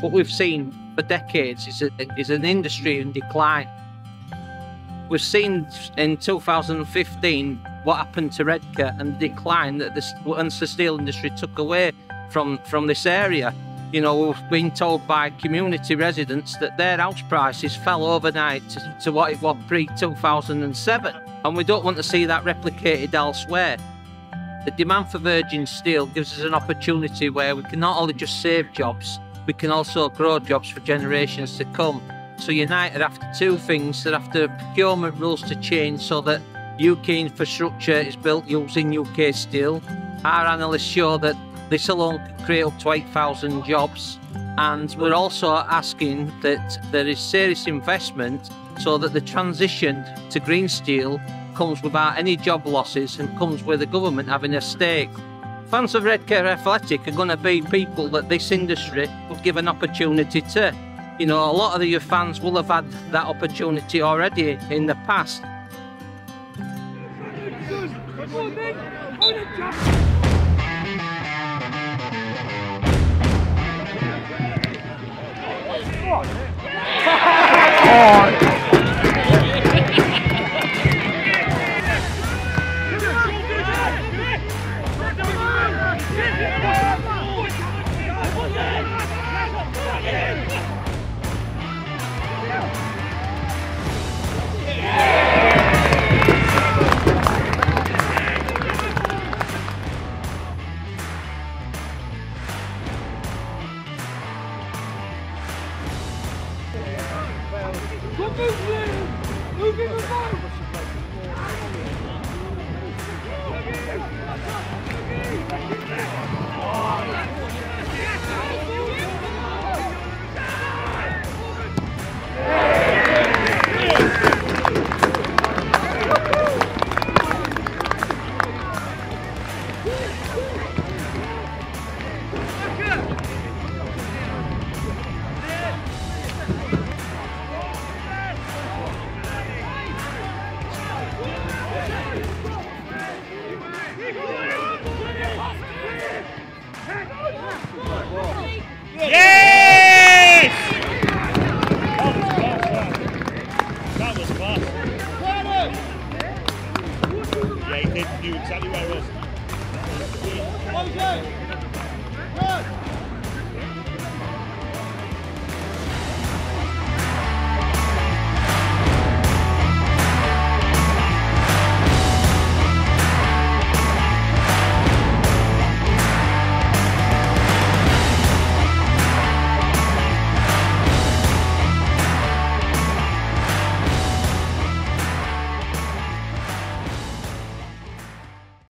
what we've seen for decades is, a, is an industry in decline. We've seen in 2015 what happened to Redcar and the decline that the, once the steel industry took away from, from this area. You know, we've been told by community residents that their house prices fell overnight to, to what it was pre 2007, and we don't want to see that replicated elsewhere. The demand for virgin steel gives us an opportunity where we can not only just save jobs, we can also grow jobs for generations to come. So United after two things, that after procurement rules to change so that UK infrastructure is built using UK steel. Our analysts show that this alone could create up to 8,000 jobs. And we're also asking that there is serious investment so that the transition to green steel comes without any job losses and comes with the government having a stake. Fans of Redcar Athletic are going to be people that this industry will give an opportunity to. You know, a lot of your fans will have had that opportunity already in the past. Thank you. Yes! That was class. Yeah, he knew exactly where it was.